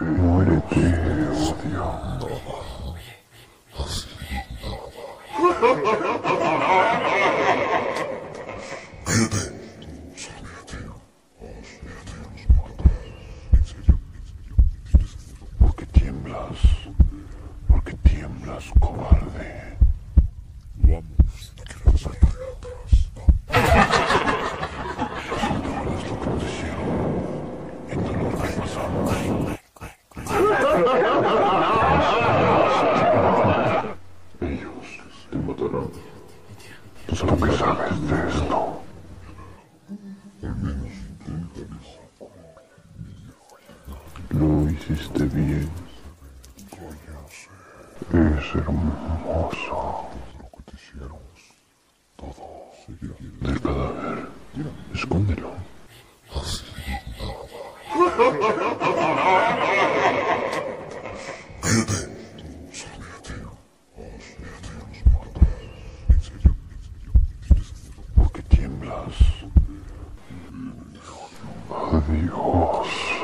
Muérete odiando. Cállate. ¿Por qué tiemblas? porque tiemblas, cobarde? Ellos te matarán. Tú solo que sabes de esto. Lo hiciste bien. Es hermoso. Del cadáver. Escóndelo. ¿Por qué tiemblas? Adiós.